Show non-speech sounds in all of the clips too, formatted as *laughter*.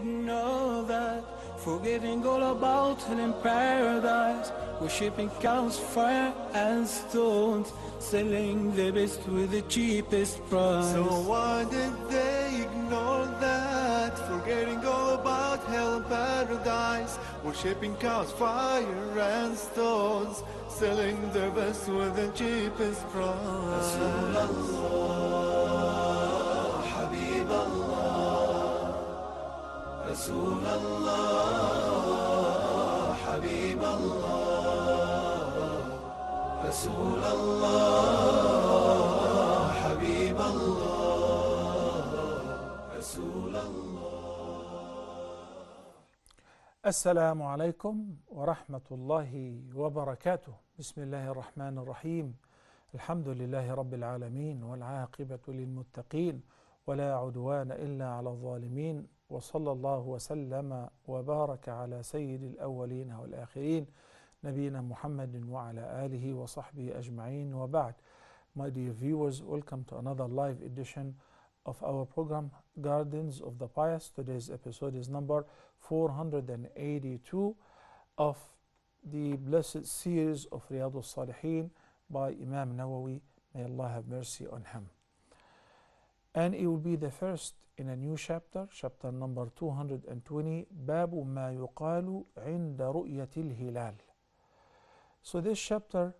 ignore that. Forgetting all about hell in paradise. Worshipping cows, fire, and stones. Selling the best with the cheapest price. So why did they ignore that? Forgetting all about hell and paradise. Worshipping cows, fire, and stones. Selling their best with the cheapest price. رسول الله حبيب الله. رسول الله حبيب الله. رسول السلام عليكم ورحمة الله وبركاته. بسم الله الرحمن الرحيم. الحمد لله رب العالمين والعاقبة للمتقين ولا عدوان إلا على الظالمين. وصلى الله وسلم وبارك على سيد الأولين والآخرين نبينا محمد وعلى آله وصحبه أجمعين وبعد My dear viewers, welcome to another live edition of our program Gardens of the Pious. Today's episode is number 482 of the blessed series of Riyadh al-Salihin by Imam Nawawi. May Allah have mercy on him. And it will be the first in a new chapter, chapter number 220, باب ما يقال عند رؤية الهلال. So this chapter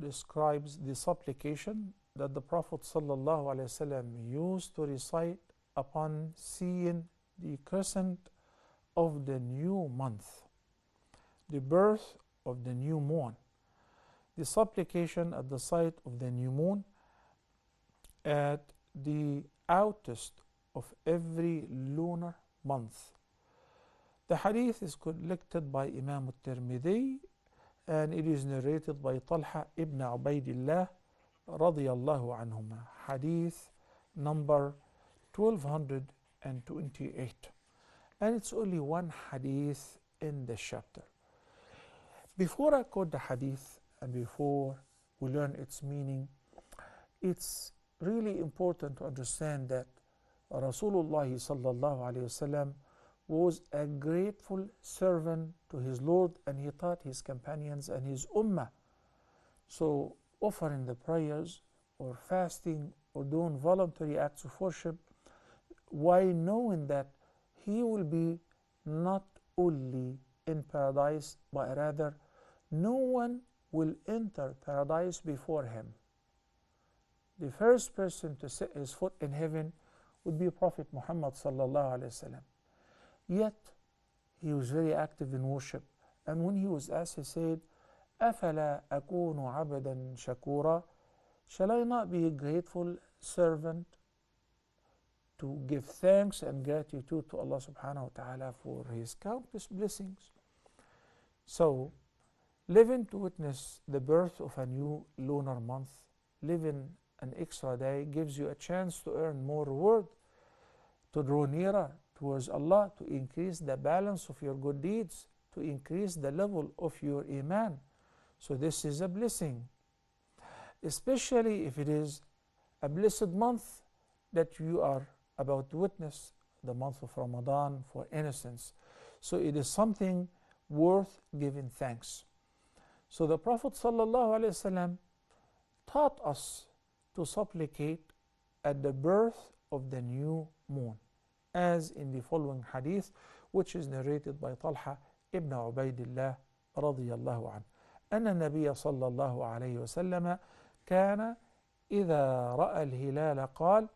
describes the supplication that the Prophet ﷺ used to recite upon seeing the crescent of the new month, the birth of the new moon, the supplication at the sight of the new moon at the outest of every lunar month. The hadith is collected by Imam al-Tirmidhi and it is narrated by Talha ibn Ubaidillah radiyallahu anhuma. Hadith number 1228. And it's only one hadith in the chapter. Before I quote the hadith and before we learn its meaning, it's really important to understand that Rasulullah was a grateful servant to his Lord and he taught his companions and his ummah. So offering the prayers or fasting or doing voluntary acts of worship while knowing that he will be not only in paradise but rather no one will enter paradise before him the first person to set his foot in heaven would be Prophet Muhammad sallallahu alaihi wasallam. Yet he was very active in worship, and when he was asked, he said, "Afala akunu abadan shakura? Shall I not be a grateful servant to give thanks and gratitude to Allah subhanahu wa taala for His countless blessings?" So, living to witness the birth of a new lunar month, living an extra day gives you a chance to earn more reward, to draw nearer towards Allah, to increase the balance of your good deeds, to increase the level of your iman. So this is a blessing, especially if it is a blessed month that you are about to witness, the month of Ramadan for innocence. So it is something worth giving thanks. So the Prophet ﷺ taught us to supplicate at the birth of the new moon, as in the following hadith, which is narrated by Talha ibn Ubaidillah radiyallahu anhu. أن النبي صلى الله عليه وسلم كان إذا رأى الهلال قال: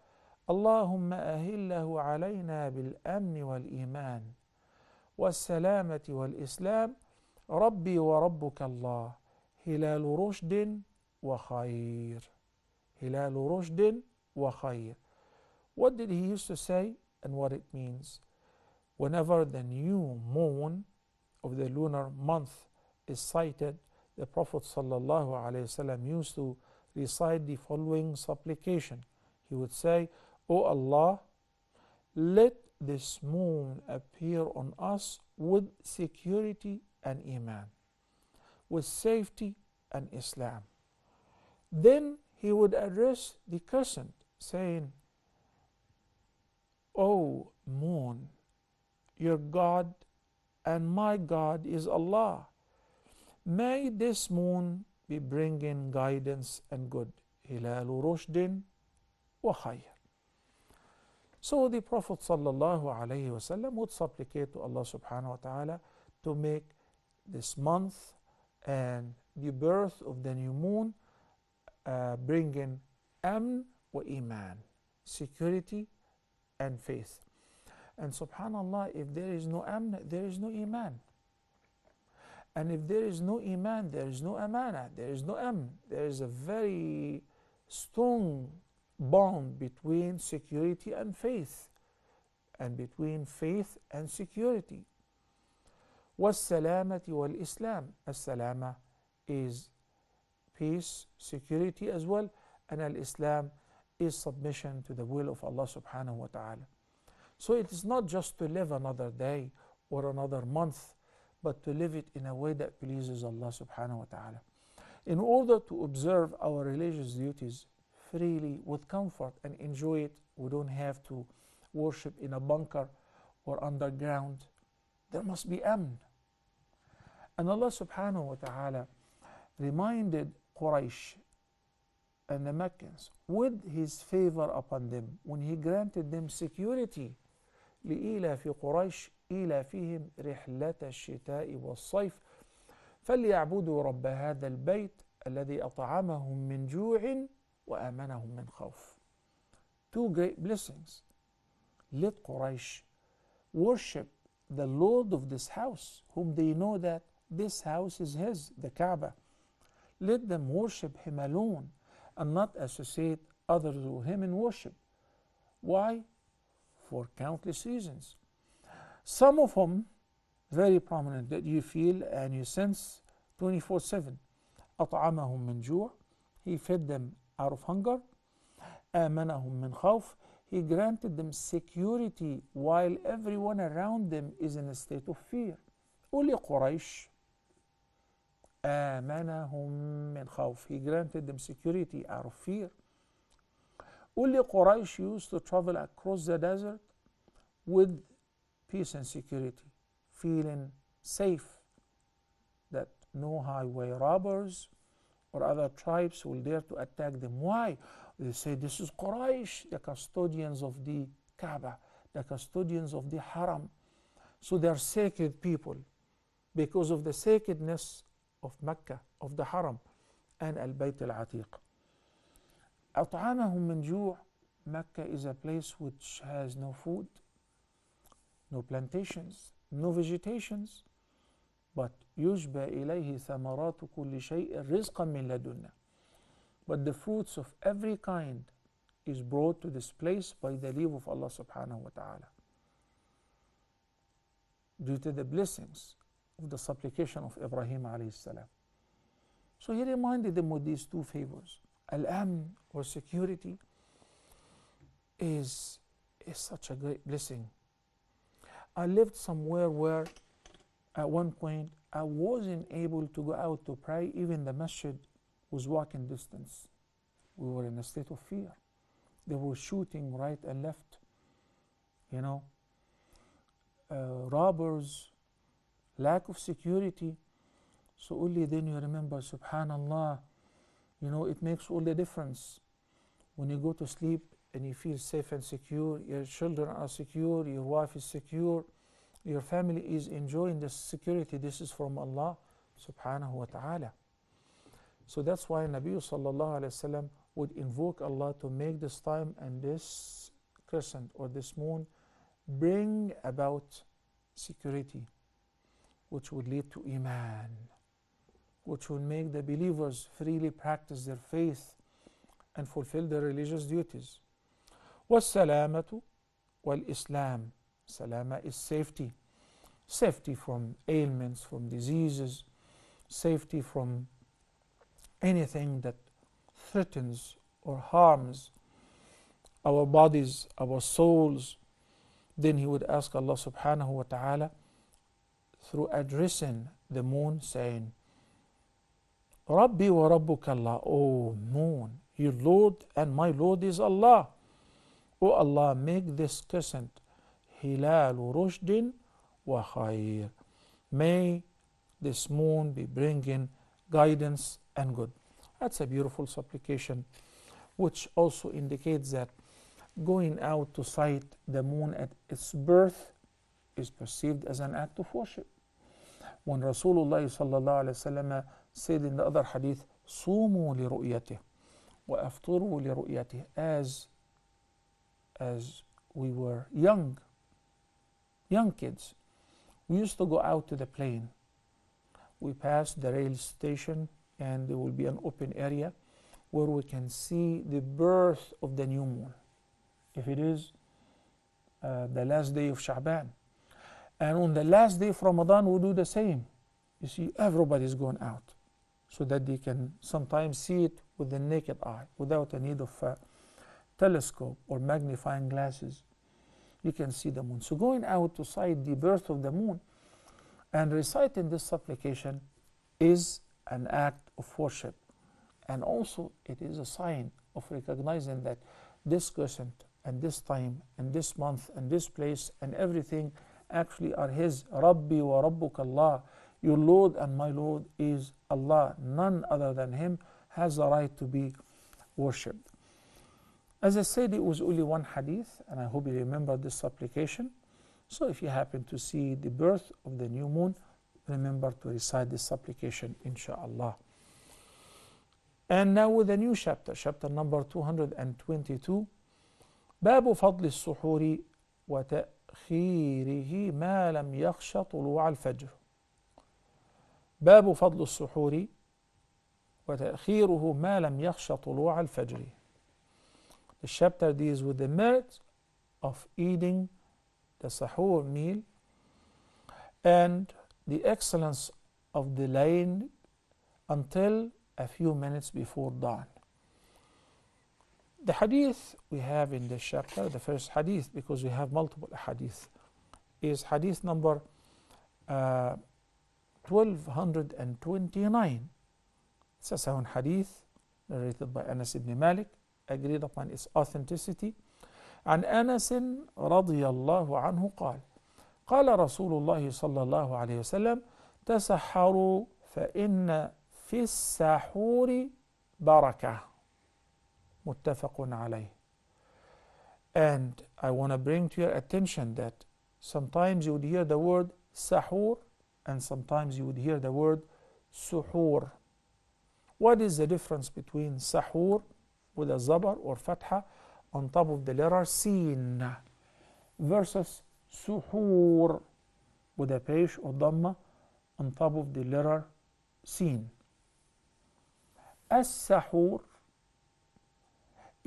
اللهم أهله علينا بالأمن والإيمان والسلامة والإسلام ربي وربك الله هلال رشد وخير Hilalu rushdin wa khayr. What did he used to say and what it means? Whenever the new moon of the lunar month is sighted, the Prophet ﷺ used to recite the following supplication. He would say, O Allah, let this moon appear on us with security and Iman, with safety and Islam. Then he would address the crescent, saying, O moon, your God and my God is Allah. May this moon be bringing guidance and good. Rushdin wa. So the Prophet sallallahu alaihi wasallam would supplicate to Allah subhanahu wa ta'ala to make this month and the birth of the new moon uh, bringing amn wa iman, security and faith. And subhanallah, if there is no amn, there is no iman. And if there is no iman, there is no amana, there is no amn. There is a very strong bond between security and faith, and between faith and security. والسلامة والإسلام السلامة is peace, security as well, and al-Islam is submission to the will of Allah subhanahu wa ta'ala. So it is not just to live another day or another month, but to live it in a way that pleases Allah subhanahu wa ta'ala. In order to observe our religious duties freely with comfort and enjoy it, we don't have to worship in a bunker or underground. There must be amn. And Allah subhanahu wa ta'ala reminded Quraysh and the Meccans with his favor upon them when he granted them security لإيلاف قريش إيلافهم رحلة الشتاء والصيف فليعبدوا رب هذا البيت الذي أطعمهم من جوع وآمنهم من خوف Two great blessings. Let Quraysh worship the Lord of this house, whom they know that this house is his, the Kaaba. Let them worship him alone and not associate others with him in worship. Why? For countless reasons. Some of them very prominent that you feel and you sense 24 7. أطعمهم من جوع He fed them out of hunger. آمنهم من خوف He granted them security while everyone around them is in a state of fear. قل قريش آمنهم من خوف He granted them security out of fear. Only Quraysh used to travel across the desert with peace and security, feeling safe that no highway robbers or other tribes will dare to attack them. Why? They say this is Quraysh, the custodians of the Kaaba, the custodians of the Haram. So they are sacred people because of the sacredness of Mecca, of the Haram, and Al Bayt al Atiq. أطعمهم من جوع Mecca is a place which has no food, no plantations, no vegetations, but يشبى إليه ثمرات كل شيء رزقا من لدنا. But the fruits of every kind is brought to this place by the leave of Allah subhanahu wa ta'ala. Due to the blessings of the supplication of Ibrahim alayhi salam. So he reminded them with these two favors. Al-amn or security is, is such a great blessing. I lived somewhere where at one point I wasn't able to go out to pray, even the masjid was walking distance. We were in a state of fear. They were shooting right and left, you know, uh, robbers, lack of security. So only then you remember, subhanallah, you know, it makes all the difference. When you go to sleep and you feel safe and secure, your children are secure, your wife is secure, your family is enjoying this security. This is from Allah subhanahu wa ta'ala. So that's why Nabi sallallahu alayhi wasallam would invoke Allah to make this time and this crescent or this moon bring about security, which would lead to Iman, which would make the believers freely practice their faith and fulfill their religious duties. والسلامة والإسلام Salama is safety. Safety from ailments, from diseases, safety from anything that threatens or harms our bodies, our souls. Then he would ask Allah subhanahu wa ta'ala through addressing the moon, saying, Rabbi wa Rabbuk Allah, O moon, your Lord and my Lord is Allah. O Allah, make this crescent hilal rushdin wa khair. May this moon be bringing guidance and good. That's a beautiful supplication, which also indicates that going out to sight the moon at its birth is perceived as an act of worship. When Rasulullah sallallahu alaihi wasallam said in the other hadith, "Sumu li ru'yatih wa afturu li ru'yatih," as as we were young, young kids, we used to go out to the plain. We passed the rail station, and there will be an open area where we can see the birth of the new moon. If it is uh, the last day of Sha'ban. And on the last day of Ramadan, we do the same. You see, everybody's going out so that they can sometimes see it with the naked eye without the need of a telescope or magnifying glasses. You can see the moon. So, going out to sight the birth of the moon and reciting this supplication is an act of worship. And also, it is a sign of recognizing that this crescent and this time and this month and this place and everything actually are His. Rabbi wa Rabbuk Allah. Your Lord and my Lord is Allah. None other than Him has the right to be worshipped. As I said, it was only one hadith, and I hope you remember this supplication. So if you happen to see the birth of the new moon, remember to recite this supplication, inshallah. And now with a new chapter, chapter number 222. باب فضل السحور وتأخيره ما لم يخش طلوع الفجر. باب فضل السحور وتأخيره ما لم يخش طلوع الفجر. The chapter deals with the merit of eating the sahur meal and the excellence of delaying until a few minutes before dawn. The hadith we have in this chapter, the first hadith, because we have multiple hadith, is hadith number uh, 1229. It's a sound hadith narrated by Anas ibn Malik, agreed upon its authenticity. عن أنس رضي الله عنه قال قال رسول الله صلى الله عليه وسلم تسحروا فإن في السحور بركة متفق عليه And I want to bring to your attention that sometimes you would hear the word sahur and sometimes you would hear the word suhoor. What is the difference between sahur with a zabar or fatha on top of the letter sin versus suhoor with a pesh or dhamma on top of the letter sin. As-sahur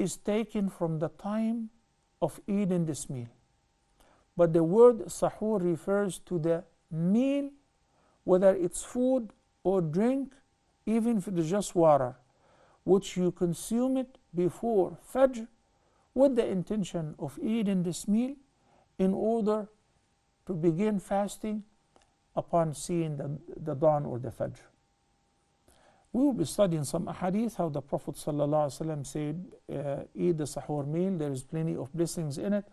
is taken from the time of eating this meal. But the word sahur refers to the meal, whether it's food or drink, even if it is just water, which you consume it before Fajr with the intention of eating this meal in order to begin fasting upon seeing the, the dawn or the Fajr. We will be studying some hadith how the Prophet ﷺ said, uh, Eat the sahur meal, there is plenty of blessings in it.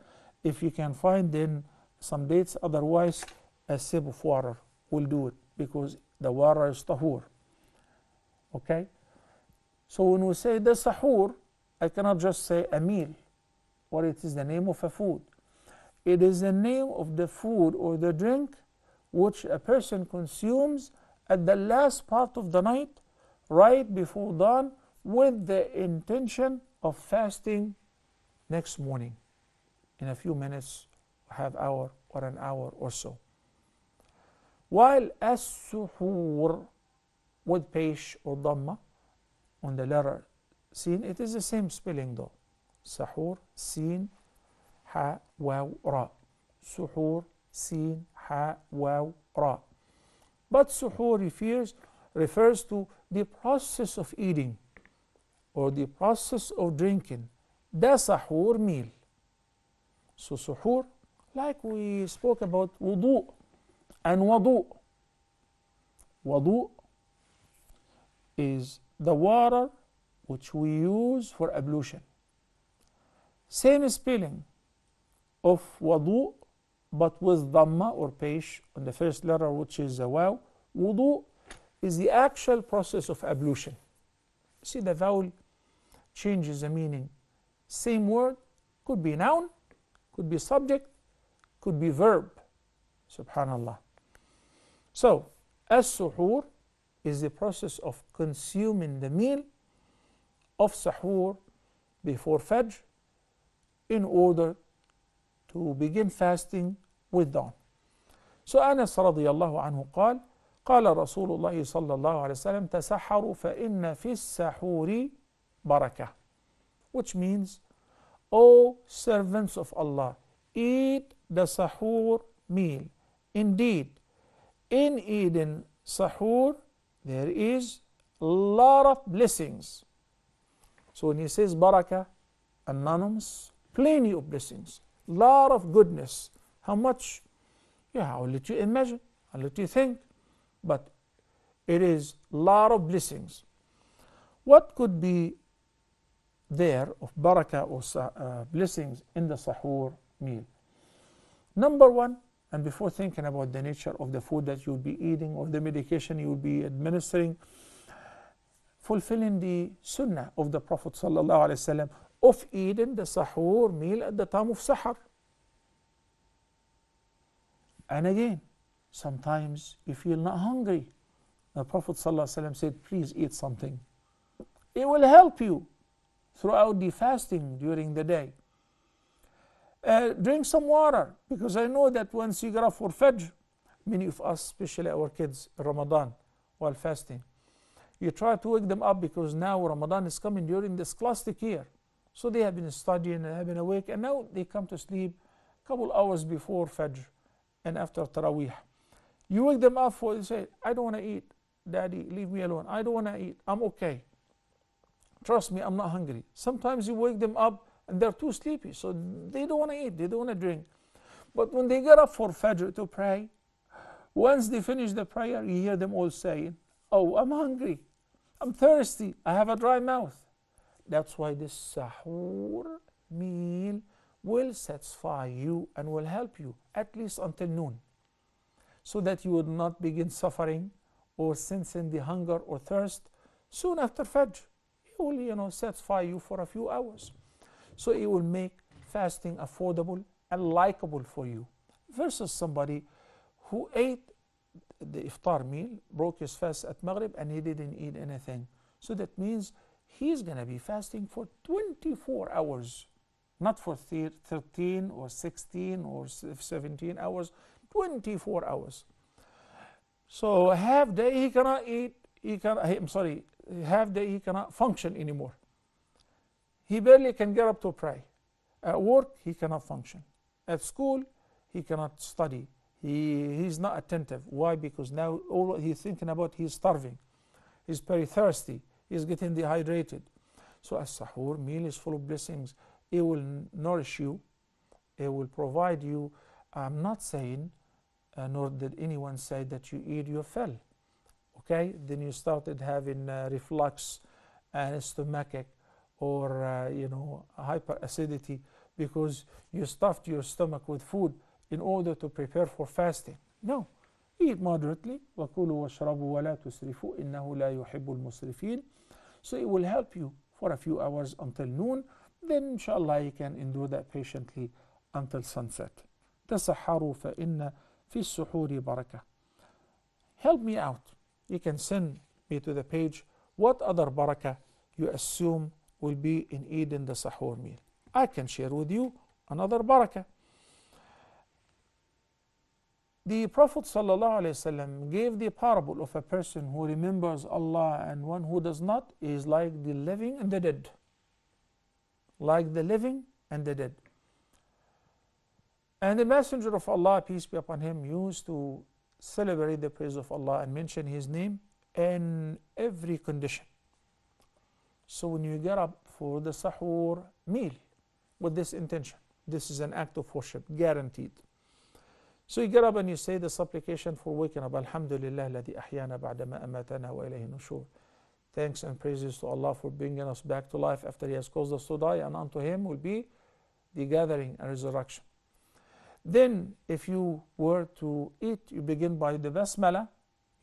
If you can find then some dates, otherwise, a sip of water will do it because the water is tahur. Okay? So when we say the sahur, I cannot just say a meal or it is the name of a food. It is the name of the food or the drink which a person consumes at the last part of the night, right before dawn, with the intention of fasting next morning in a few minutes, half hour or an hour or so. While as-suhur with pesh or dhamma on the letter sin, it is the same spelling though. Sahur, sin, ha, waw, ra. Suhur, sin, ha, waw, ra. But suhur refers, refers to the process of eating or the process of drinking. The sahur meal. So suhur, like we spoke about wudu and wadu. Wadu is the water which we use for ablution. Same spelling of wudu but with dhamma or pesh on the first letter, which is a waw. Wudu is the actual process of ablution. See, the vowel changes the meaning. Same word could be noun, could be subject, could be verb. Subhanallah. So, as-suhoor is the process of consuming the meal of sahur before Fajr in order to begin fasting with dawn. So Anas رضي الله عنه قال قال رسول الله صلى الله عليه وسلم تسحروا فإن في السحور بركة which means O servants of Allah eat the sahur meal indeed in eating sahur there is a lot of blessings so when he says barakah anonymous plenty of blessings lot of goodness how much yeah i'll let you imagine i'll let you think but it is a lot of blessings. What could be there of barakah or uh, blessings in the sahur meal? Number one and before thinking about the nature of the food that you'll be eating or the medication you will be administering fulfilling the sunnah of the prophet wasallam of eating the sahur meal at the time of sahur and again, sometimes you feel not hungry. The Prophet ﷺ said, Please eat something. It will help you throughout the fasting during the day. Uh, drink some water because I know that once you get up for Fajr, many of us, especially our kids, Ramadan while fasting, you try to wake them up because now Ramadan is coming during this scholastic year. So they have been studying and have been awake, and now they come to sleep a couple hours before Fajr and after Taraweeh. You wake them up for, say, I don't want to eat. Daddy, leave me alone. I don't want to eat. I'm okay. Trust me, I'm not hungry. Sometimes you wake them up and they're too sleepy, so they don't want to eat, they don't want to drink. But when they get up for Fajr to pray, once they finish the prayer, you hear them all saying, Oh, I'm hungry. I'm thirsty. I have a dry mouth. That's why this sahur meal will satisfy you and will help you at least until noon so that you would not begin suffering or sensing the hunger or thirst soon after Fajr. It will, you know, satisfy you for a few hours. So it will make fasting affordable and likable for you versus somebody who ate the iftar meal, broke his fast at Maghrib, and he didn't eat anything. So that means he's going to be fasting for 24 hours not for 13 or 16 or 17 hours, 24 hours. So half day he cannot eat, he can, I'm sorry, half day he cannot function anymore. He barely can get up to pray. At work, he cannot function. At school, he cannot study. He, he's not attentive. Why? Because now all he's thinking about, he's starving. He's very thirsty. He's getting dehydrated. So a sahur meal is full of blessings. It will nourish you. It will provide you. I'm not saying, uh, nor did anyone say that you eat your fill. Okay, then you started having uh, reflux and stomachache or uh, you know hyperacidity because you stuffed your stomach with food in order to prepare for fasting. No, eat moderately. وَكُلُوا وَاشْرَبُوا وَلَا تُسْرِفُوا إِنَّهُ لَا يُحِبُّ الْمُسْرِفِينَ So it will help you for a few hours until noon then inshallah you can endure that patiently until sunset. تسحروا فإن في السحور بركة. Help me out. You can send me to the page what other barakah you assume will be in eating the sahur meal. I can share with you another barakah. The Prophet ﷺ gave the parable of a person who remembers Allah and one who does not is like the living and the dead like the living and the dead. And the Messenger of Allah, peace be upon him, used to celebrate the praise of Allah and mention His name in every condition. So when you get up for the sahur meal with this intention, this is an act of worship, guaranteed. So you get up and you say the supplication for waking up, Alhamdulillah, ladhi ahyana ba'dama amatana wa ilayhi nushur. Thanks and praises to Allah for bringing us back to life after He has caused us to die, and unto Him will be the gathering and resurrection. Then, if you were to eat, you begin by the basmala.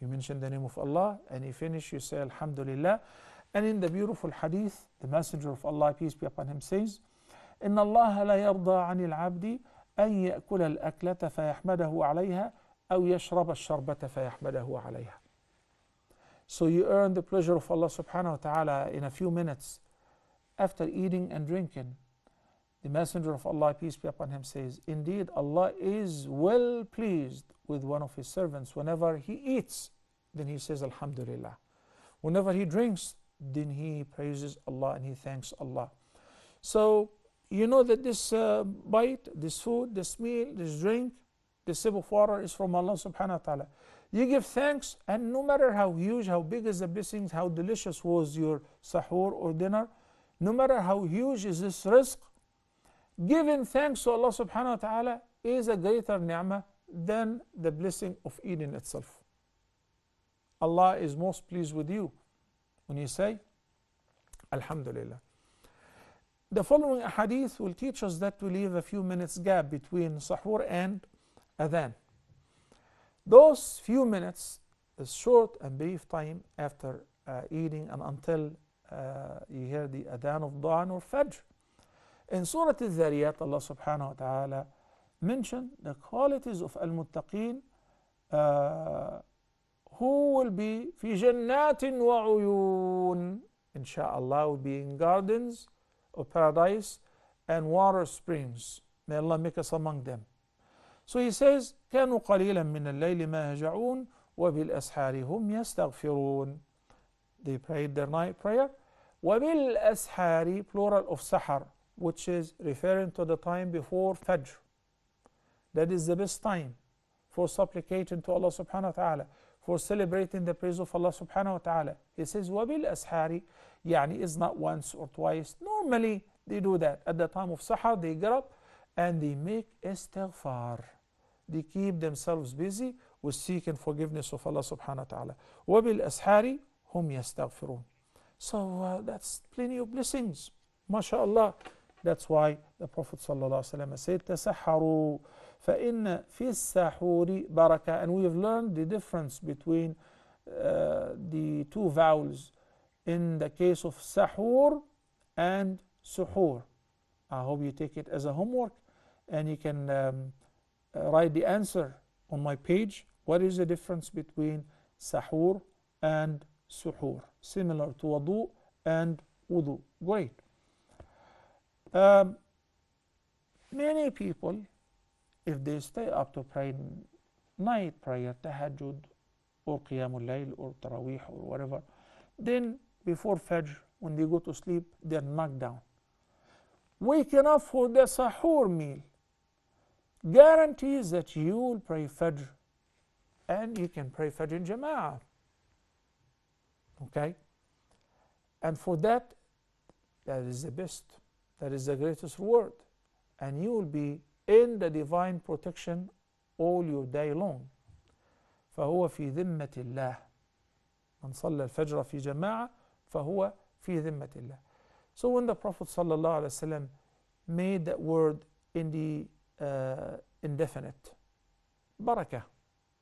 You mention the name of Allah, and you finish, you say Alhamdulillah. And in the beautiful hadith, the Messenger of Allah, peace be upon him, says, إن الله لا يرضى عن العبد أن يأكل الأكلة فيحمده عليها أو يشرب الشربة فيحمده عليها. So you earn the pleasure of Allah subhanahu wa ta'ala in a few minutes after eating and drinking. The Messenger of Allah, peace be upon him, says, Indeed, Allah is well pleased with one of his servants. Whenever he eats, then he says, Alhamdulillah. Whenever he drinks, then he praises Allah and he thanks Allah. So, you know that this uh, bite, this food, this meal, this drink, this sip of water is from Allah subhanahu wa ta'ala. You give thanks, and no matter how huge, how big is the blessings, how delicious was your sahur or dinner, no matter how huge is this rizq, giving thanks to Allah subhanahu wa ta'ala is a greater ni'mah than the blessing of eating itself. Allah is most pleased with you when you say, Alhamdulillah. The following hadith will teach us that we leave a few minutes gap between sahur and adhan. Those few minutes is short and brief time after uh, eating and until uh, you hear the adhan of dawn or fajr. In Surah Al-Dhariyat, Allah subhanahu wa ta'ala mentioned the qualities of al-muttaqeen uh, who will be في جنات وعيون inshallah will be in gardens of paradise and water springs may Allah make us among them so he says كانوا قليلا من الليل ما يهجعون وبالأسحار هم يستغفرون they prayed their night prayer وبالأسحار plural of sahar which is referring to the time before Fajr. That is the best time for supplicating to Allah subhanahu wa ta'ala, for celebrating the praise of Allah subhanahu wa ta'ala. He says, Wabil ashari, yani is not once or twice. Normally they do that. At the time of Sahar, they get up and they make istighfar. They keep themselves busy with seeking forgiveness of Allah subhanahu wa ta'ala. Wabil ashari, hum yastaghfirun. So uh, that's plenty of blessings. MashaAllah. That's why the Prophet ﷺ said, تَسَحَّرُوا فَإِنَّ فِي السَّحُورِ بَرَكَةً And we have learned the difference between uh, the two vowels in the case of sahur and suhoor. I hope you take it as a homework and you can um, uh, write the answer on my page. What is the difference between sahur and suhoor? Similar to wudu and wudu. Great. Um, many people, if they stay up to pray night prayer, tahajjud, or qiyamul layl, or tarawih, or whatever, then before Fajr, when they go to sleep, they're knocked down. Waking up for the sahur meal guarantees that you will pray Fajr and you can pray Fajr in Jama'ah. Okay? And for that, that is the best. That is the greatest reward. And you will be in the divine protection all your day long. فهو في ذمة الله من صلى الفجر في جماعة فهو في ذمة الله So when the Prophet صلى الله عليه وسلم made that word in the uh, indefinite barakah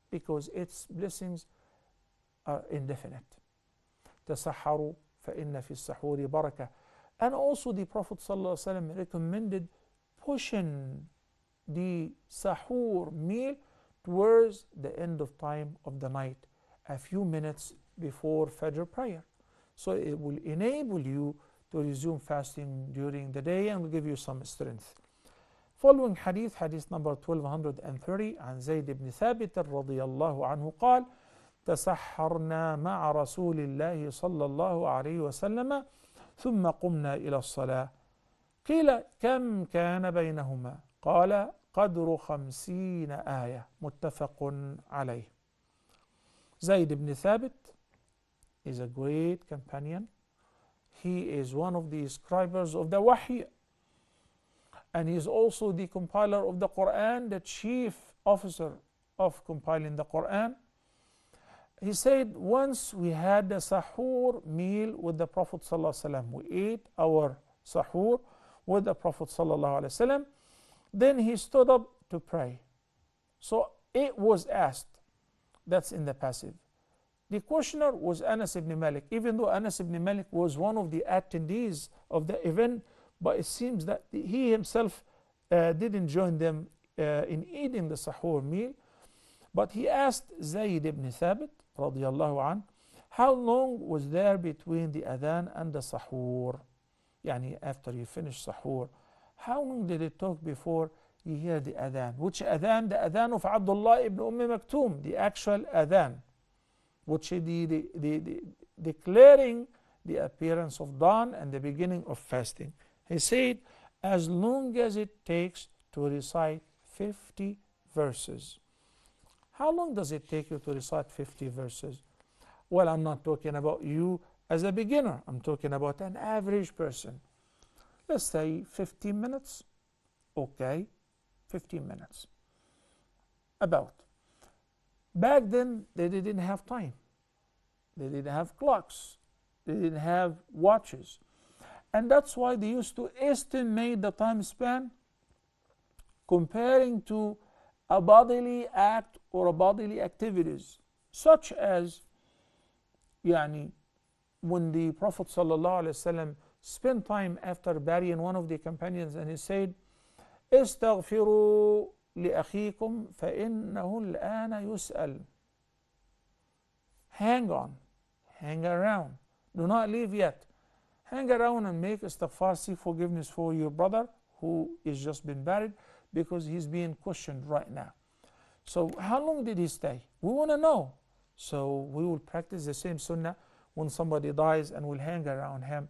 because its blessings are indefinite تسحروا فإن في السحور بركة And also the Prophet ﷺ recommended pushing the sahur meal towards the end of time of the night, a few minutes before Fajr prayer. So it will enable you to resume fasting during the day and will give you some strength. Following hadith, hadith number 1230 عن زيد بن ثابت رضي الله عنه قال تسحرنا مع رسول الله صلى الله عليه وسلم ثم قمنا إلى الصلاة قيل كم كان بينهما قال قدر خمسين آية متفق عليه زيد بن ثابت is a great companion he is one of the scribers of the Wahy and he is also the compiler of the Quran the chief officer of compiling the Quran he said once we had a sahur meal with the Prophet ﷺ. We ate our sahur with the Prophet ﷺ. Then he stood up to pray. So it was asked. That's in the passive. The questioner was Anas ibn Malik, even though Anas ibn Malik was one of the attendees of the event, but it seems that he himself uh, didn't join them uh, in eating the sahur meal. But he asked Zayd ibn Thabit, radiallahu an, how long was there between the adhan and the sahur? Yani after you finish sahur, how long did it take before you hear the adhan? Which adhan? The adhan of Abdullah ibn Umm Maktoum, the actual adhan, which the, the, the, the declaring the appearance of dawn and the beginning of fasting. He said, as long as it takes to recite 50 verses. How long does it take you to recite 50 verses? Well, I'm not talking about you as a beginner. I'm talking about an average person. Let's say 15 minutes. Okay, 15 minutes. About. Back then, they didn't have time. They didn't have clocks. They didn't have watches. And that's why they used to estimate the time span comparing to a bodily act or a bodily activities, such as yani, when the Prophet ﷺ spent time after burying one of the companions and he said, استغفروا لأخيكم فإنه الآن يسأل Hang on, hang around, do not leave yet. Hang around and make istighfar, seek forgiveness for your brother who is just been buried because he's being questioned right now. So how long did he stay? We want to know. So we will practice the same sunnah when somebody dies and we'll hang around him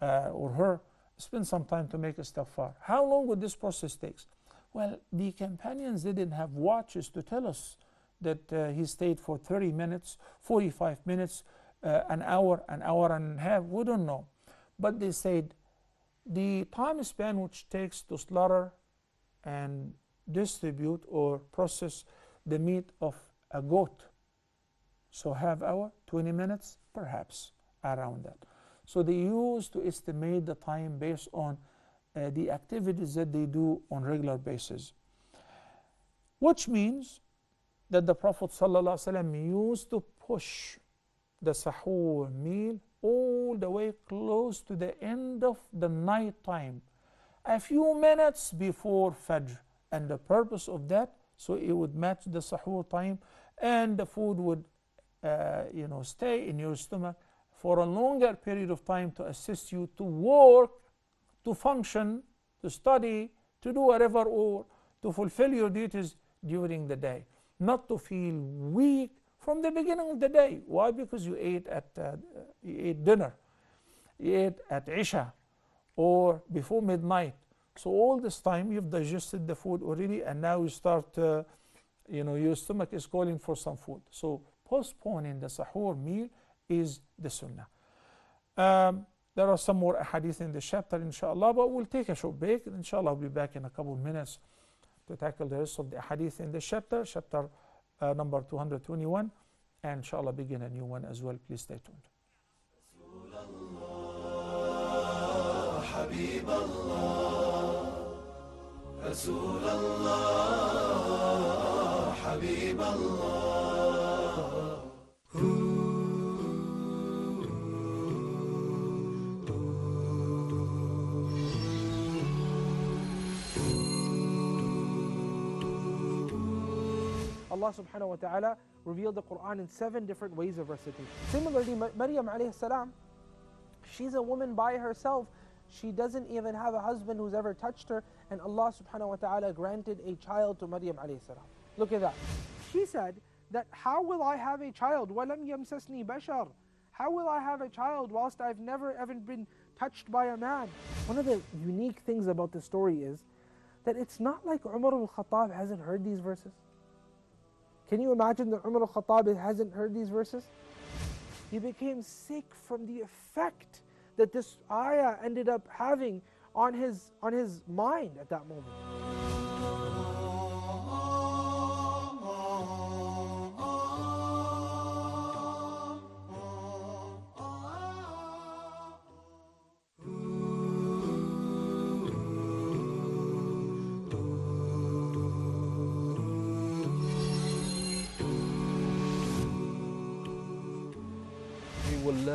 uh, or her, spend some time to make a istighfar. How long would this process take? Well, the companions didn't have watches to tell us that uh, he stayed for 30 minutes, 45 minutes, uh, an hour, an hour and a half. We don't know. But they said the time span which takes to slaughter and distribute or process the meat of a goat. So half hour, 20 minutes, perhaps around that. So they used to estimate the time based on uh, the activities that they do on regular basis. Which means that the Prophet ﷺ used to push the sahur meal all the way close to the end of the night time a few minutes before Fajr. And the purpose of that, so it would match the sahur time and the food would uh, you know, stay in your stomach for a longer period of time to assist you to work, to function, to study, to do whatever, or to fulfill your duties during the day. Not to feel weak from the beginning of the day. Why? Because you ate at uh, you ate dinner, you ate at Isha, or before midnight. So all this time you've digested the food already and now you start, uh, you know, your stomach is calling for some food. So postponing the sahur meal is the sunnah. Um, there are some more hadith in the chapter, inshallah, but we'll take a short break. Inshallah, I'll be back in a couple of minutes to tackle the rest of the hadith in the chapter, chapter uh, number 221, and inshallah, begin a new one as well. Please stay tuned. حبيب الله رسول الله حبيب الله Allah subhanahu wa ta'ala revealed the Quran in seven different ways of recitation. Similarly, Maryam alayhi salam, she's a woman by herself she doesn't even have a husband who's ever touched her, and Allah subhanahu wa ta'ala granted a child to Maryam alayhi salam. Look at that. She said that how will I have a child? وَلَمْ يَمْسَسْنِي بَشَرٌ How will I have a child whilst I've never even been touched by a man? One of the unique things about this story is that it's not like Umar al-Khattab hasn't heard these verses. Can you imagine that Umar al-Khattab hasn't heard these verses? He became sick from the effect that this ayah ended up having on his, on his mind at that moment.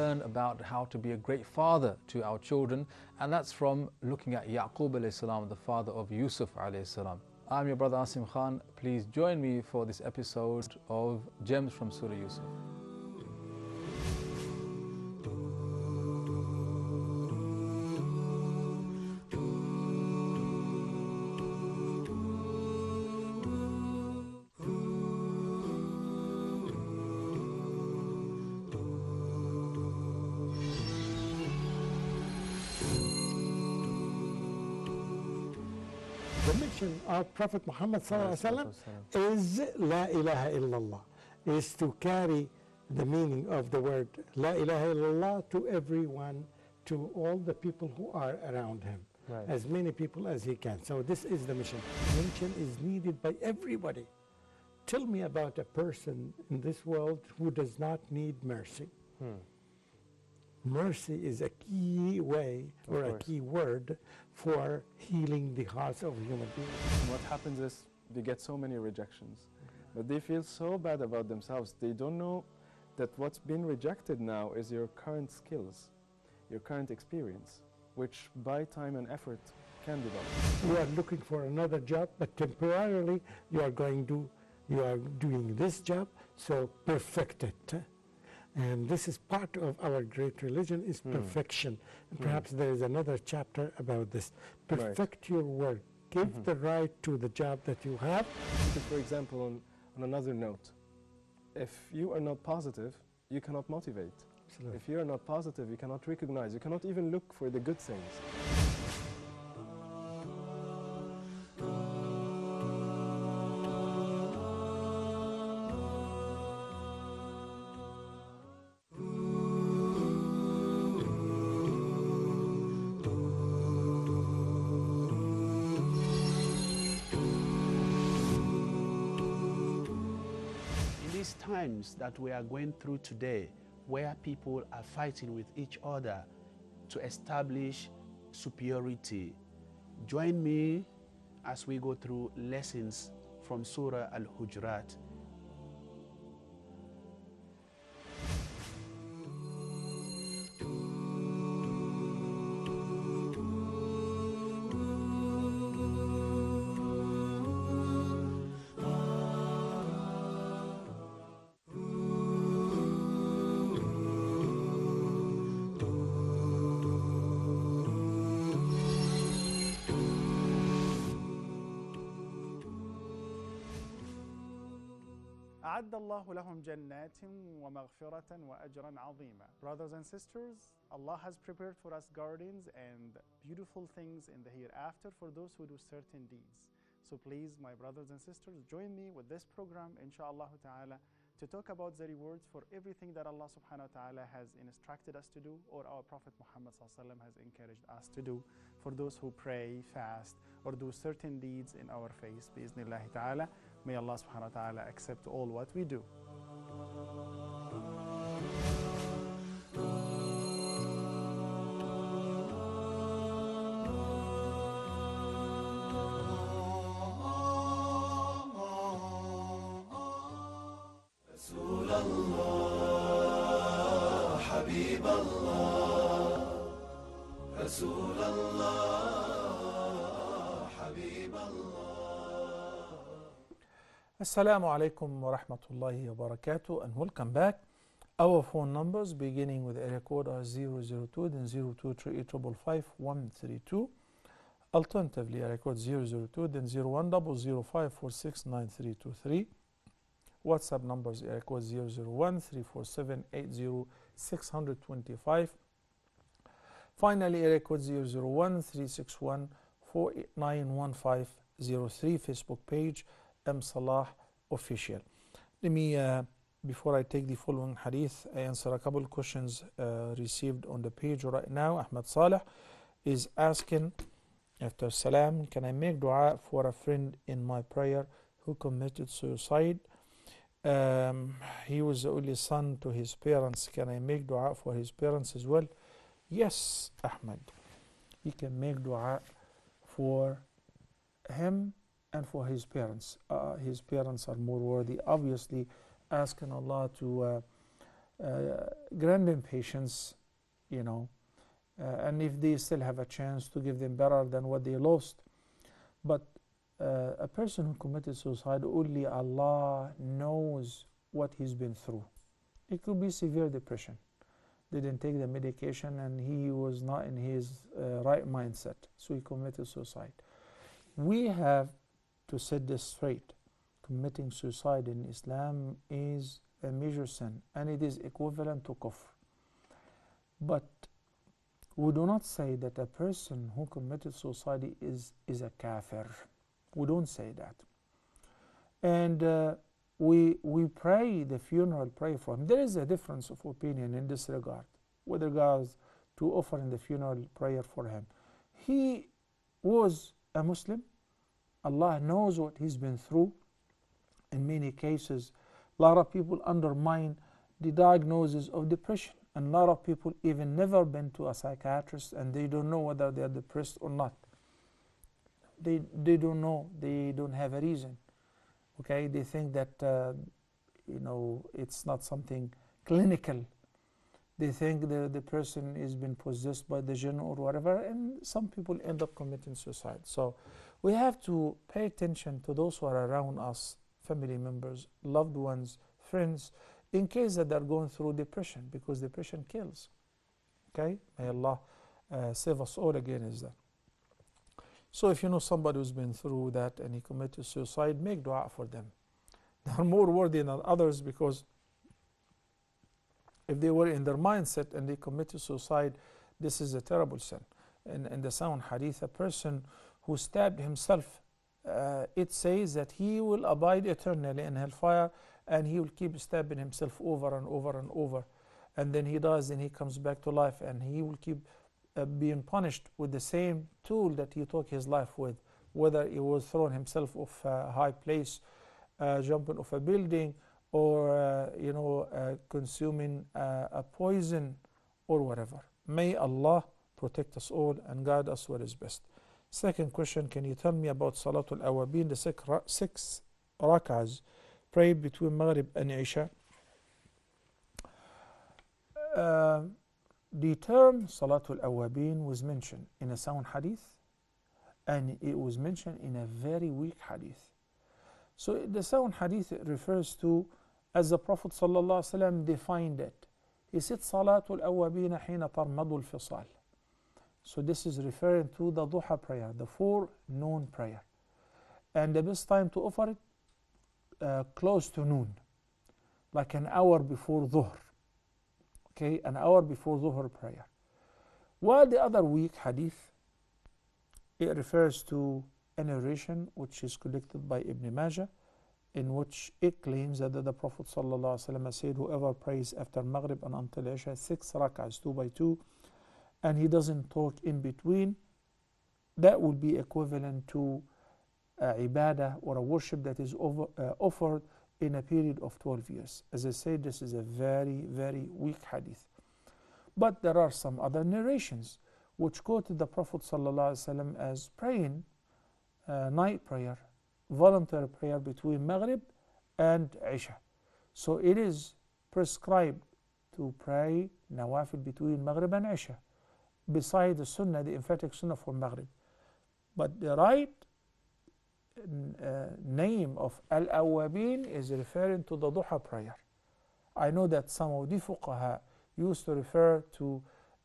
Learn about how to be a great father to our children, and that's from looking at Yaqub salam, the father of Yusuf salam. I'm your brother Asim Khan. Please join me for this episode of Gems from Surah Yusuf. Of Prophet Muhammad sallallahu alaihi wasallam is La ilaha illallah, is to carry the meaning of the word La ilaha illallah to everyone, to all the people who are around him, Right. as many people as he can. So this is the mission. Mission is needed by everybody. Tell me about a person in this world who does not need mercy. Hmm. Mercy is a key way Of or a key word for healing the hearts of human beings. What happens is they get so many rejections, but they feel so bad about themselves. They don't know that what's been rejected now is your current skills, your current experience, which by time and effort can develop. you are looking for another job, but temporarily you are going to, you are doing this job, so perfect it. And this is part of our great religion is Hmm. perfection. And Hmm. perhaps there is another chapter about this. Right. Perfect your work. Give Mhm. the right to the job that you have. Because, for example, on, on another note, if you are not positive, you cannot motivate. If you are not positive, you cannot recognize, you cannot even look for the good things. Times that we are going through today, where people are fighting with each other to establish superiority, join me as we go through lessons from Surah Al الله لهم جنات ومغفرة وأجرا عظيما. Brothers and sisters, Allah has prepared for us gardens and beautiful things in the hereafter for those who do certain deeds. So please, my brothers and sisters, join me with this program, inshallah ta'ala, to talk about the rewards for everything that Allah subhanahu wa ta'ala has instructed us to do or our Prophet Muhammad sallallahu alaihi wasallam has encouraged us to do for those who pray, fast, or do certain deeds in our face, bi'iznillahi ta'ala. May Allah subhanahu wa ta'ala accept all what we do. Assalamu alaikum wa rahmatullahi wa barakatuh and welcome back. Our phone numbers beginning with area code are 002 then 0238555132. Alternatively, area code 002 then 010054693323. WhatsApp numbers area code 001 347 Finally, area code 001 361 4891503. Facebook page M. Salah official. Let me, uh, before I take the following hadith, I answer a couple of questions uh, received on the page right now. Ahmed Saleh is asking, after salam, can I make dua for a friend in my prayer who committed suicide? Um, he was the only son to his parents. Can I make dua for his parents as well? Yes, Ahmed. You can make dua for him and for his parents. Uh, his parents are more worthy. Obviously, asking Allah to uh, uh, grand impatience, you know, uh, and if they still have a chance to give them better than what they lost. But a person who committed suicide, only Allah knows what he's been through. It could be severe depression. Didn't take the medication and he was not in his uh, right mindset, so he committed suicide. We have to set this straight. Committing suicide in Islam is a major sin and it is equivalent to kufr. But we do not say that a person who committed suicide is, is a kafir. We don't say that. And uh, we, we pray the funeral prayer for him. There is a difference of opinion in this regard with regards to offering the funeral prayer for him. He was a Muslim. Allah knows what he's been through. In many cases, a lot of people undermine the diagnosis of depression. And a lot of people even never been to a psychiatrist and they don't know whether they are depressed or not. They, they don't know. They don't have a reason. Okay, they think that uh, you know it's not something clinical. They think the, the person is been possessed by the jinn or whatever, and some people end up committing suicide. So we have to pay attention to those who are around us, family members, loved ones, friends, in case that they're going through depression, because depression kills. Okay, may Allah uh, save us all against that. So if you know somebody who's been through that and he committed suicide, make dua for them. *laughs* They are more worthy than others because if they were in their mindset and they committed suicide, this is a terrible sin. In, in the sound hadith, a person who stabbed himself, uh, it says that he will abide eternally in hellfire and he will keep stabbing himself over and over and over. And then he dies and he comes back to life and he will keep uh, being punished with the same tool that he took his life with, whether he was thrown himself off a high place, uh, jumping off a building, or uh, you know uh, consuming uh, a poison or whatever. May Allah protect us all and guide us what is best. Second question, can you tell me about Salatul Awabin, the six, ra- six rak'ahs prayed between Maghrib and Isha? Uh, the term Salatul Awabin was mentioned in a sound hadith and it was mentioned in a very weak hadith. So the sound hadith refers to as the Prophet ﷺ defined it. He said Salatul Awabin hina tarmadul fisal. So this is referring to the duha prayer, the four noon prayer. And the best time to offer it uh, close to noon, like an hour before dhuhr okay, an hour before Dhuhr prayer. While the other weak hadith, it refers to a narration which is collected by Ibn Majah, in which it claims that the Prophet ﷺ said, Whoever prays after Maghrib and until Isha, six rak'ahs, two by two, and he doesn't talk in between, that will be equivalent to a ibadah or a worship that is over, uh, offered in a period of 12 years. As I said, this is a very, very weak hadith. But there are some other narrations which quoted the Prophet ﷺ as praying uh, night prayer, voluntary prayer between Maghrib and Isha. So it is prescribed to pray nawafil between Maghrib and Isha, beside the Sunnah, the emphatic Sunnah for Maghrib. But the right uh, name of Al Awabin is referring to the Duha prayer. I know that some of the fuqaha used to refer to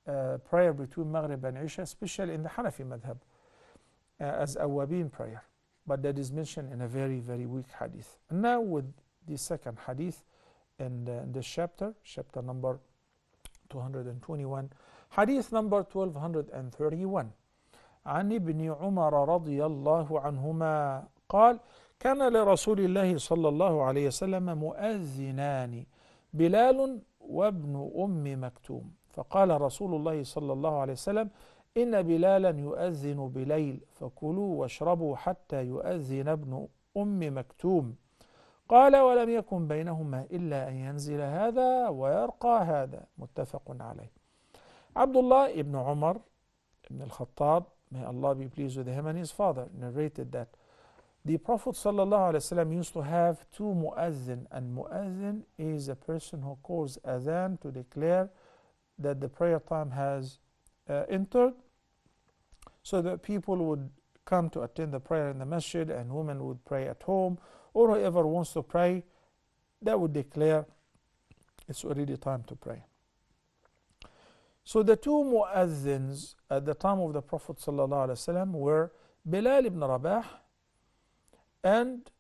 uh, prayer between Maghrib and Isha, especially in the Hanafi madhab, uh, as Awabin prayer. But that is mentioned in a very, very weak hadith. And now, with the second hadith in, the, in this chapter, chapter number 221, hadith number 1231. عن ابن عمر رضي الله عنهما قال كان لرسول الله صلى الله عليه وسلم مؤذنان بلال وابن أم مكتوم. فقال رسول الله صلى الله عليه وسلم إن بلالا يؤذن بليل فكلوا واشربوا حتى يؤذن ابن أم مكتوم. قال ولم يكن بينهما إلا أن ينزل هذا ويرقى هذا. متفق عليه. Abdullah ibn Umar ibn al-Khattab, may Allah be pleased with him and his father, narrated that the Prophet ﷺ used to have two muazzin, and muazzin is a person who calls azan to declare that the prayer time has uh, entered, so that people would come to attend the prayer in the masjid, and women would pray at home, or whoever wants to pray, that would declare it's already time to pray. So the two muazzins at the time of the Prophet ﷺ were Bilal ibn Rabah and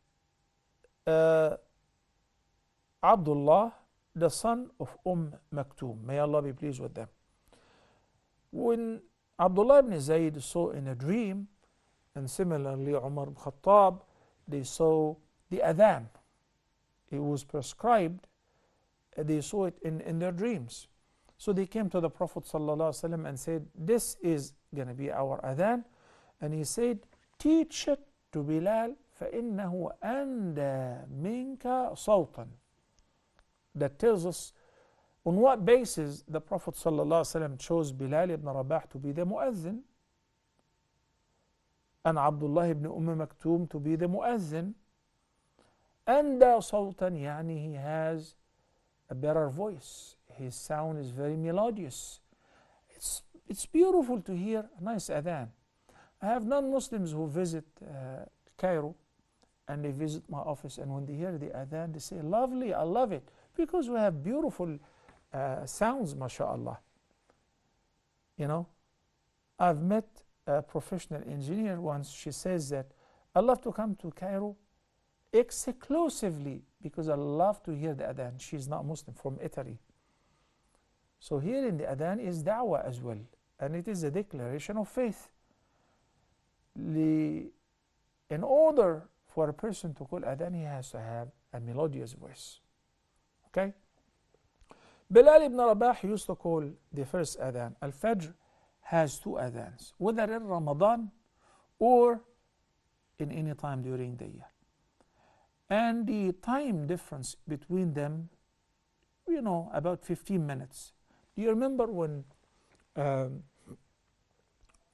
uh, Abdullah, the son of Umm Maktoum. May Allah be pleased with them. When Abdullah ibn Zayd saw in a dream, and similarly Umar ibn Khattab, they saw the adhan. It was prescribed, they saw it in, in their dreams. So they came to the Prophet ﷺ and said, This is going to be our adhan. And he said, Teach it to Bilal فإنه أندى منك صوتا that tells us on what basis the Prophet ﷺ chose Bilal ibn Rabah to be the muazzin and Abdullah ibn Umm Maktoum to be the muazzin أندى صوتا يعني he has a better voice his sound is very melodious. It's, it's beautiful to hear. A nice adhan. I have non-Muslims who visit uh, Cairo and they visit my office and when they hear the adhan they say lovely i love it. Because we have beautiful uh, sounds mashallah. You know? I've met a professional engineer once. She says that i love to come to cairo exclusively because i love to hear the adhan. She's not muslim from italy so here in the adhan is da'wah as well and it is a declaration of faith in order for a person to call adhan, he has to have a melodious voice. Okay? Bilal ibn Rabah used to call the first adhan. Al Fajr has two adhans, whether in Ramadan or in any time during the year. And the time difference between them, you know, about 15 minutes. Do you remember when, um,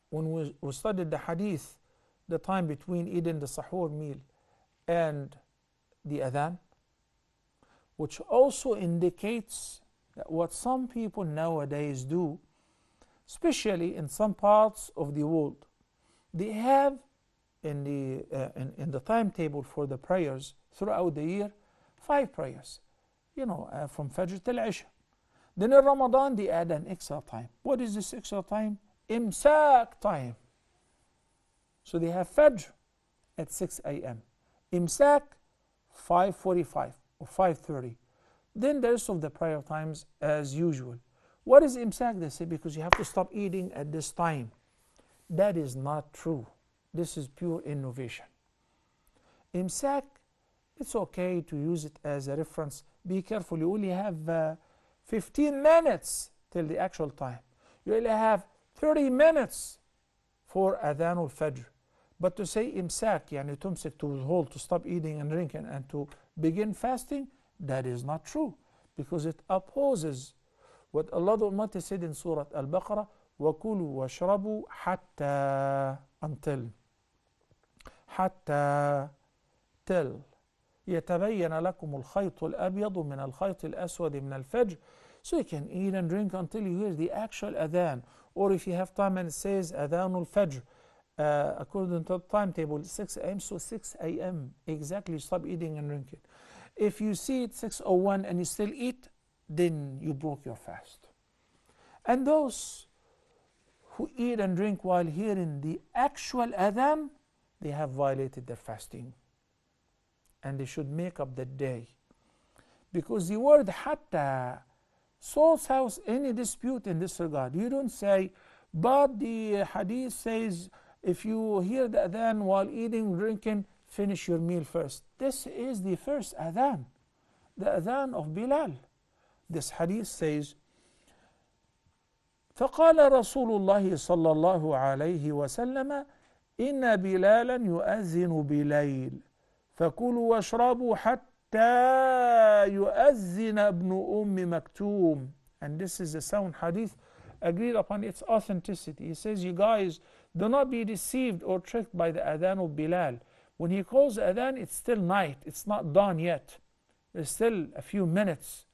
when we, we studied the hadith, the time between eating the sahur meal and the adhan, which also indicates that what some people nowadays do, especially in some parts of the world, they have in the, uh, in, in, the timetable for the prayers throughout the year five prayers, you know, uh, from Fajr till Isha. Then in Ramadan, they add an extra time. What is this extra time? Imsak time. So they have Fajr at 6 a.m. Imsak 5:45 or 5:30. Then the rest of the prayer times as usual. What is imsak? They say because you have to stop eating at this time. That is not true. This is pure innovation. Imsak, it's okay to use it as a reference. Be careful, you only have uh, 15 minutes till the actual time. You only have 30 minutes for Adhan al Fajr. But to say imsak, yani tumsik, to hold, to stop eating and drinking, and to begin fasting, that is not true. Because it opposes what Allah the Almighty said in Surah Al-Baqarah, وَكُلُوا وَاشْرَبُوا حَتَّى until حتى till يتبين لكم الخيط الأبيض من الخيط الأسود من الفجر so you can eat and drink until you hear the actual adhan or if you have time and it says adhan al-fajr uh, according to the timetable 6 a.m. So 6 a.m. exactly stop eating and drinking. If you see it 6:01 and you still eat, then you broke your fast. And those who eat and drink while hearing the actual adhan, they have violated their fasting. And they should make up the day. Because the word hatta solves out any dispute in this regard. You don't say, but the hadith says if you hear the adhan while eating, drinking, finish your meal first. This is the first adhan, the adhan of Bilal. This hadith says, فقال رسول الله صلى الله عليه وسلم إن بلالا يؤذن بليل فكلوا واشربوا حتى يؤذن ابن أم مكتوم and this is a sound hadith agreed upon its authenticity he says you guys do not be deceived or tricked by the adhan of Bilal. When he calls adhan, it's still night. It's not dawn yet. There's still a few minutes,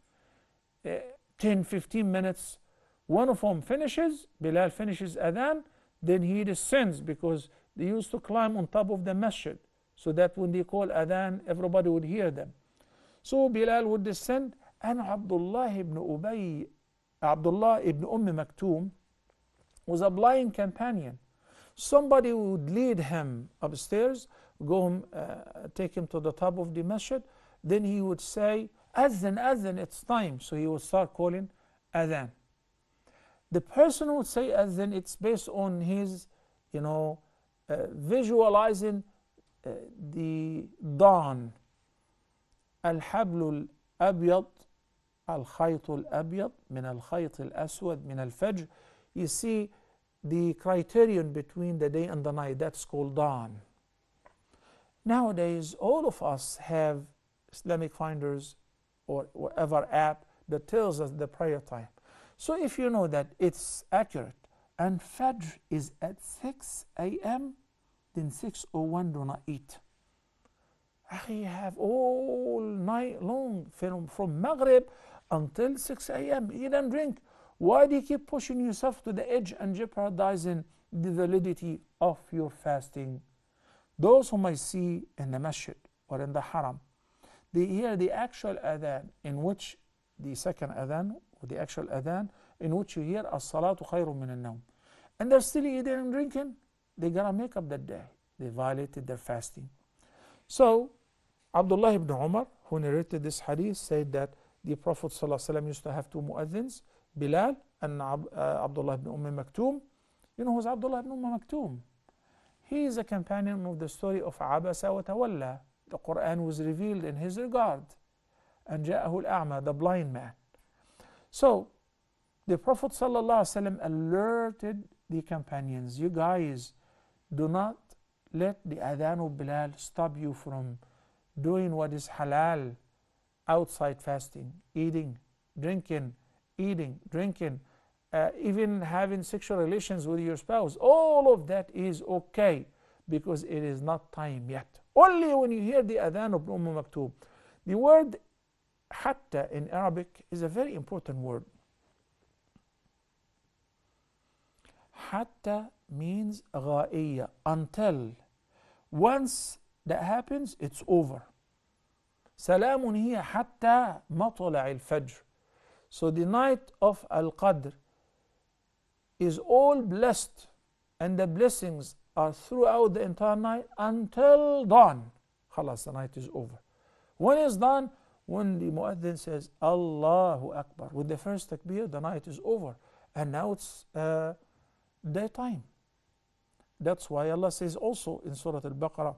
uh, 10, 15 minutes. One of them finishes, Bilal finishes adhan, then he descends because they used to climb on top of the masjid so that when they call adhan, everybody would hear them. So Bilal would descend, and Abdullah ibn Ubay, Abdullah ibn Umm Maktoum, was a blind companion. Somebody would lead him upstairs, go him, uh, take him to the top of the masjid, then he would say, Azan, Azan, it's time. So he would start calling Adhan. The person would say Azan, it's based on his, you know, uh, visualizing the dawn. الحبل الأبيض الخيط الأبيض من الخيط الأسود من الفجر You see the criterion between the day and the night, that's called dawn. Nowadays, all of us have Islamic Finders or whatever app that tells us the prayer time. So if you know that it's accurate and Fajr is at 6 a.m., then 6.01 do not eat. You have all night long from, from Maghrib until 6 a.m. Eat and drink. Why do you keep pushing yourself to the edge and jeopardizing the validity of your fasting? Those whom I see in the masjid or in the haram, they hear the actual adhan in which the second adhan or the actual adhan in which you hear as-salatu khayrun min al-nawm. And they're still eating and drinking. They gotta make up that day. They violated their fasting. So Abdullah ibn Umar, who narrated this hadith, said that the Prophet ﷺ used to have two muazzins, Bilal and uh, Abdullah ibn Umm Maktoum. You know who's Abdullah ibn Umm Maktoum? He is a companion of the story of Abasa wa Tawalla. The Quran was revealed in his regard. And Ja'ahu al-A'ma, the blind man. So, the Prophet ﷺ alerted the companions, you guys, do not let the adhan of Bilal stop you from doing what is halal outside fasting, eating, drinking, eating, drinking, uh, even having sexual relations with your spouse. All of that is okay because it is not time yet. Only when you hear the adhan of Umm Maktoum. The word hatta in Arabic is a very important word. Hatta means غائية until once that happens it's over سلام هي حتى مطلع الفجر so the night of Al-Qadr is all blessed and the blessings are throughout the entire night until dawn خلاص the night is over when is dawn when the muaddin says Allahu Akbar with the first takbir the night is over and now it's uh, daytime That's why Allah says also in Surah Al Baqarah,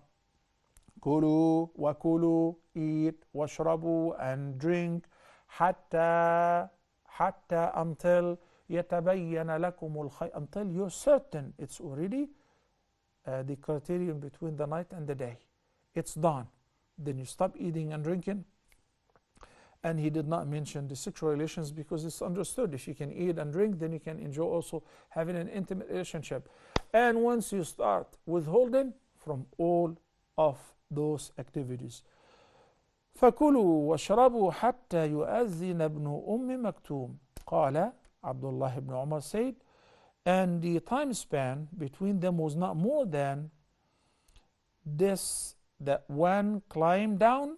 Kulu wa kulu, eat, washrabu, and drink, hatta, hatta, until yatabayyana lakum al until you're certain it's already uh, the criterion between the night and the day. It's done. Then you stop eating and drinking. And he did not mention the sexual relations because it's understood. If you can eat and drink, then you can enjoy also having an intimate relationship. and once you start withholding from all of those activities فكلوا واشربوا حتى يؤذن ابن أم مكتوم قال عبد الله بن عمر said and the time span between them was not more than this that one climbed down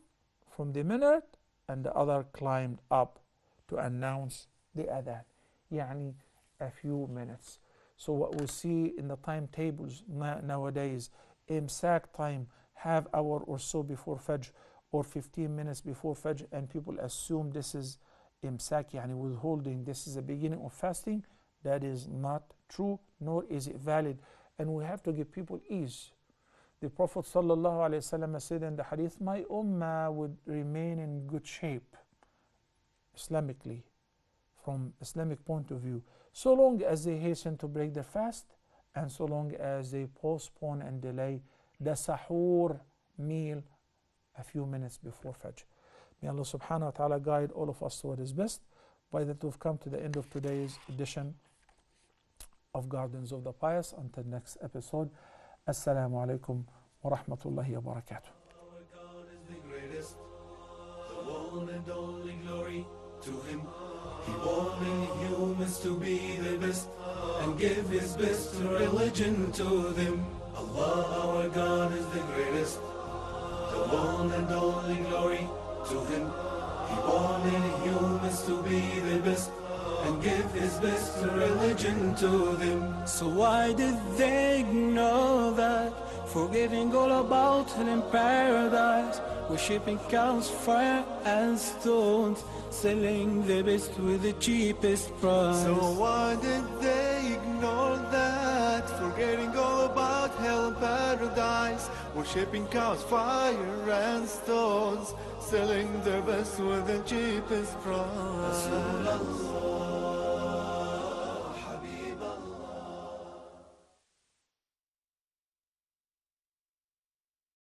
from the minaret and the other climbed up to announce the adhan يعني a few minutes so what we see in the timetables nowadays imsak time half hour or so before Fajr or 15 minutes before Fajr and people assume this is imsak yani withholding. This is the beginning of fasting. That is not true nor is it valid. And we have to give people ease. The prophet ﷺ said in the hadith my ummah would remain in good shape islamically from islamic point of view so long as they hasten to break the fast and so long as they postpone and delay the sahur meal a few minutes before Fajr. May Allah subhanahu wa ta'ala guide all of us to what is best. By that we've come to the end of today's edition of Gardens of the Pious. Until next episode, Assalamu alaikum wa rahmatullahi wa barakatuh. The one and only glory to Him. He wanted humans to be the best and give His best religion to them. Allah, our God, is the greatest, the one and only glory to Him. He wanted humans to be the best and give His best religion to them. So why did they ignore that? Forgetting all about it in paradise. Worshipping cows, fire and stones Selling the best with the cheapest price. So why did they ignore that? Forgetting all about hell and paradise. Worshipping cows, fire and stones Selling their best with the cheapest price